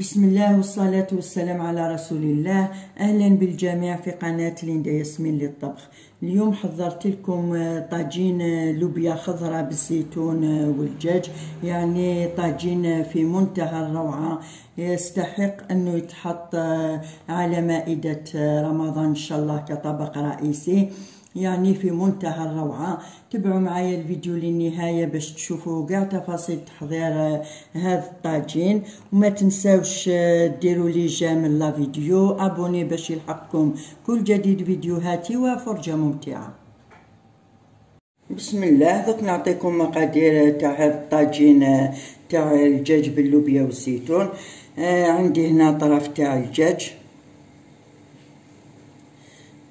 بسم الله والصلاة والسلام على رسول الله. أهلا بالجميع في قناة ليندا ياسمين للطبخ. اليوم حضرت لكم طاجين لوبيا خضراء بالزيتون والدجاج. يعني طاجين في منتهى الروعة. يستحق أنه يتحط على مائدة رمضان إن شاء الله كطبق رئيسي. يعني في منتهى الروعة. تبعوا معايا الفيديو للنهاية باش تشوفوا كاع تفاصيل تحضير هذا الطاجين. وما تنساوش ديروا لي جيم لا فيديو. أبوني باش يلحقكم كل جديد فيديوهاتي وفرجة ممتعة. بسم الله. دوك نعطيكم مقادير تاع هذا الطاجين تاع الدجاج باللوبيا والزيتون. آه عندي هنا طرف تاع الدجاج.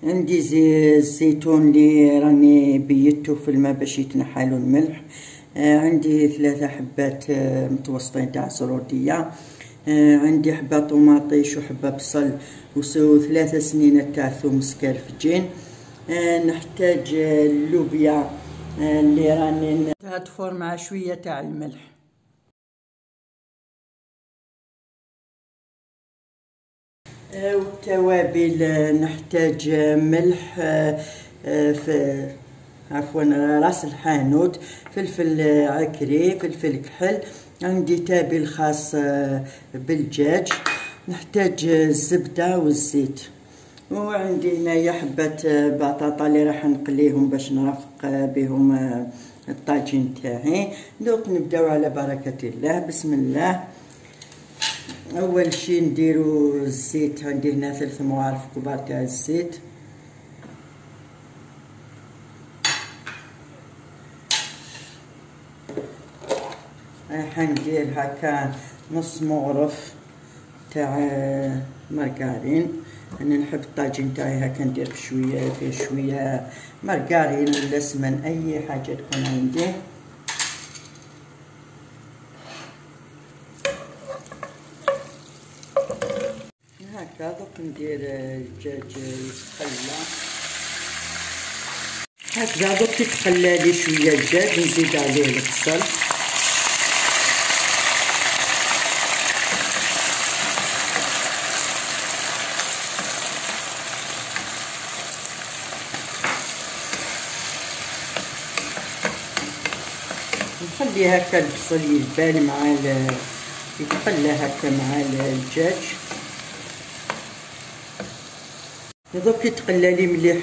عندي زي الزيتون اللي راني بيته في الماء باش يتنحالو الملح. آه عندي ثلاثة حبات آه متوسطين تاع سرودية آه عندي حبة طوماطيش وحبة بصل وثلاثة سنين تاع ثوم سكرفجين آه نحتاج اللوبيا اللي راني تفور مع شوية تاع الملح. والتوابل نحتاج ملح في عفوا راس الحانوت فلفل عكري فلفل كحل عندي تابل خاص بالدجاج نحتاج الزبدة والزيت. وعندي هنايا حبات بطاطا اللي راح نقليهم باش نرافق بهم الطاجين تاعي. دوك نبداو على بركة الله. بسم الله. أول شي نديرو الزيت عندي هنا ثلاث موارف كبار تاع الزيت. راح ندير هكا نص مغرف تاع مارغارين أنا نحب الطاجين تاعي هكا ندير بشوية فيه شوية مارغارين ولا سمن أي حاجة تكون عندي هكا دوك ندير الدجاج يتخلى. هكذا دوك يتخلى لي شوية الدجاج نزيد عليه البصل نخلي هكا البصل يبان مع يتخلى هكا مع الدجاج دوك يتقلى لي مليح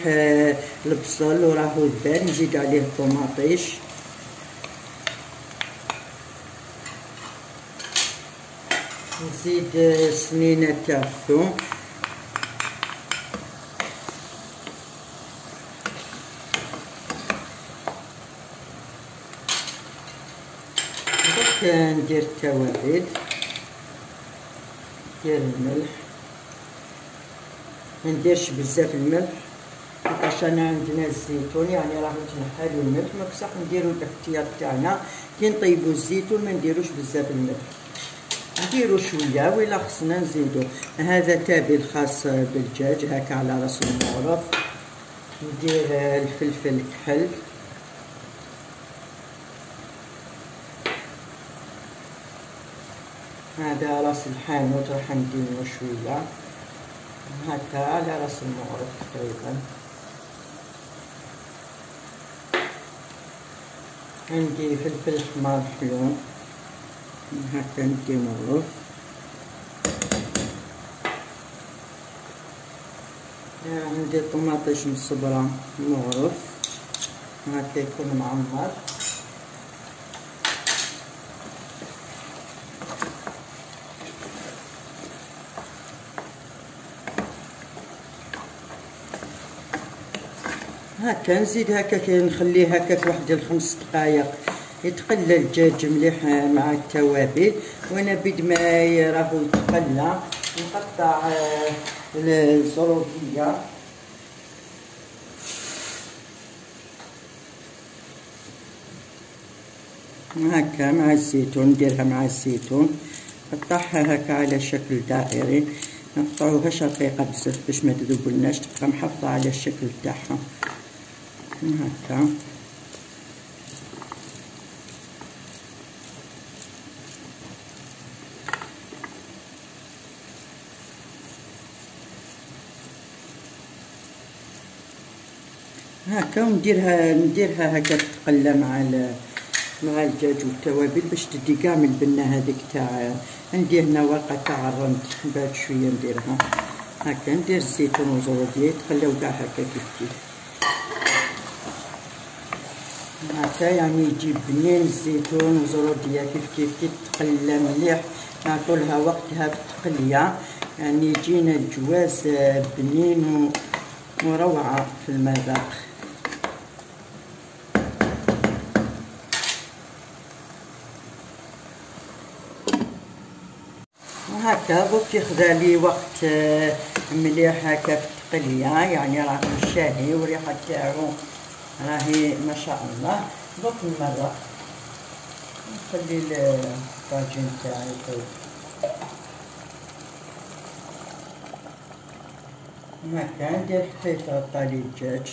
البصل وراهو دبان نزيد عليه الطوماطيش. نزيد سنينة تاع الثوم. ندير التوابل ندير الملح. ما نديرش بزاف الملح حيتاش انا عندنا الزيتون يعني راه تنحالو الملح ما بصح نديرو الاحتياط تاعنا. كي نطيبو الزيتون ما نديروش بزاف الملح نديرو شوية ولا خصنا نزيدو. هذا تابل خاص بالدجاج هكا على رأس المغرف ندير الفلفل كحل هذا رأس الحانوت راح نديرو شوية. هكا على رأس المغرب تقريبا. عندي فلفل حمار حلو. هكا ندي مغرف عندي طماطيش مصبرة مغرف هكا يكون معمر هكا نزيد هكا كي نخليه هكا واحد الخمس دقائق يتقلى الدجاج مليح مع التوابل. وأنا بد ما راهو يتقلى نقطع الزروبية. هكا مع الزيتون نديرها مع الزيتون. قطعها هكا على شكل دائري. نقطعوهاش رقيقه بزاف باش ما تذوبلناش تبقى محافظة على الشكل تاعها. هكا. هكا ونديرها نديرها هكا تتقلى مع مع الدجاج والتوابل باش تدي كامل البنه هذيك تاع ندير هنا ورقة تاع الرند بعد شوية نديرها. هكا ندير الزيتون وزوجية يتخلاو كاع هكا كيف كيف. هكا يعني يجيب بنين الزيتون وزروديه كيف كيف كي تقلى مليح نعطولها وقتها في التقليه يعني يجينا الجواز بنين وروعة في المذاق. هكا دوك يخذا لي وقت آه، مليح هكا في التقلية. يعني راه الشاهي والريحه تاعو. راهي ما شاء الله. دوك نمرق نخلي الطاجين تاعي يطيب هكا ندير حتى يتغطى لي الدجاج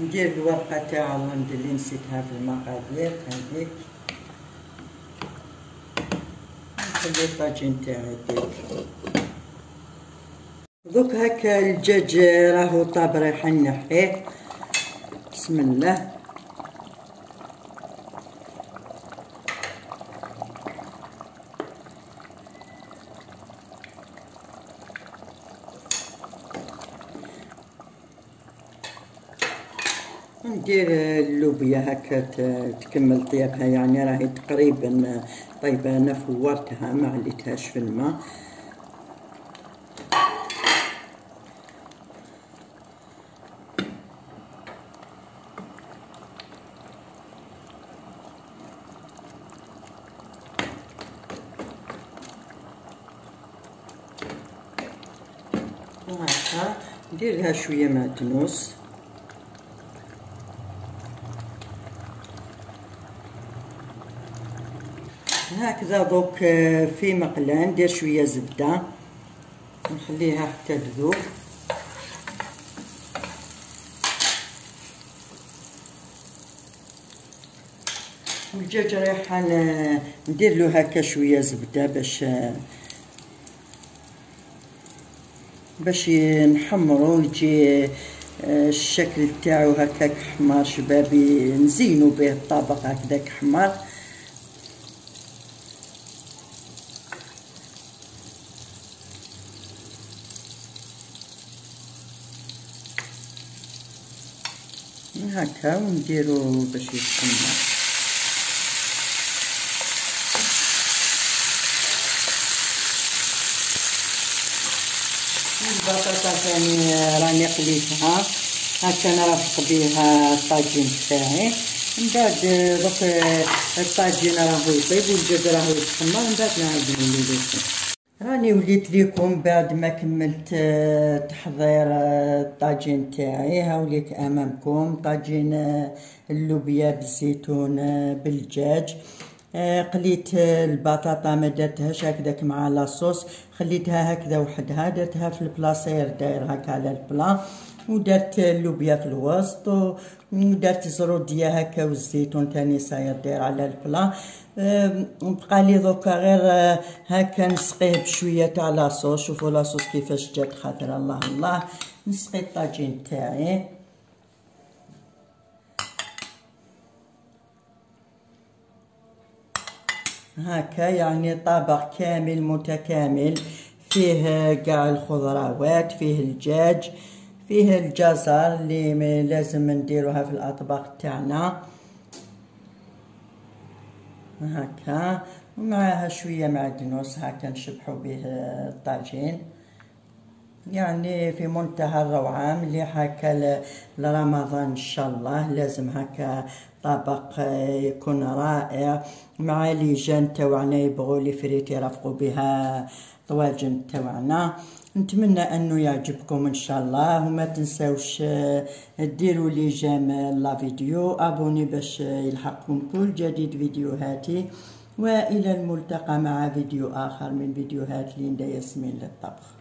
ندير الورقة تاع الرند اللي نسيتها في المقادير هذيك. نخلي الطاجين تاعي دوك هكا الدجاج راهو طاب رايح نحيه بسم الله. ندير اللوبيا هكا تكمل طيابها يعني راهي تقريبا طيبة أنا فورتها ما عليتهاش في الماء. ندير لها شوية معدنوس هكذا دوك آه، في مقله ندير شوية زبدة. نخليها حتى تذوب. والدجاج رايحة ندير له هكا شوية زبدة باش آه، باش نحمرو ويجي آه، الشكل تاعو هكاك حمار شبابي نزينو به الطبق هكذاك حمار. هكا ونديرو باش يتحمر. البطاطا ثاني راني قليتها. هكا نرفق بها الطاجين تاعي من بعد دوك الطاجين راهو يطيب والدجاج راهو يتحمر من بعد نعاود نولي راني وليت ليكم بعد ما كملت آه، تحضير آه، الطاجين تاعي. ها وليت أمامكم طاجين آه، اللوبيا بالزيتون بالدجاج. قليت البطاطا ما درتهاش هكذاك مع لاصوص خليتها هكذا وحدها درتها في البلاصير داير هكا على البلا. ودرت اللوبيا في الوسط ودرت زروديه هكا والزيتون تاني صاير داير على البلا. بقى لي دوكا غير آه، هكا نسقيه بشوية تاع لاصوص شوفوا لاصوص كيفاش جات خاطر الله الله. نسقي الطاجين تاعي. هكا يعني طبق كامل متكامل. فيه كاع الخضروات فيه الدجاج. فيه الجزر اللي لازم نديروها في الأطباق تاعنا. هكا. ومعها شوية معدنوس هكا نشبحو به الطاجين. يعني في منتهى الروعة ملي هكا لرمضان إن شاء الله. لازم هكا طبق يكون رائع. مع les gens تاوعنا يبغوا les frites يرافقوا بها طواجن تاوعنا. نتمنى أنه يعجبكم إن شاء الله وما تنساوش ديروا لي j'aime la vidéo abonnez باش يلحقكم كل جديد فيديوهاتي وإلى الملتقى مع فيديو آخر من فيديوهات ليندا ياسمين للطبخ.